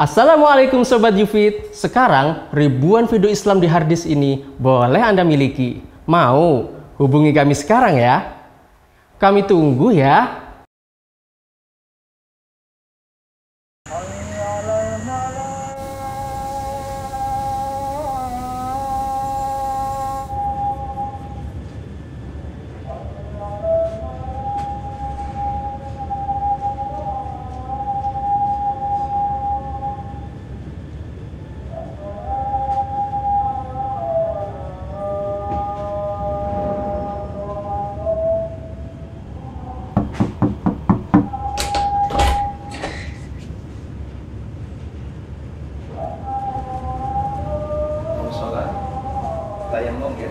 Assalamualaikum Sobat Yufit. Sekarang ribuan video Islam di harddisk ini boleh Anda miliki. Mau? Hubungi kami sekarang ya. Kami tunggu ya tayamum ya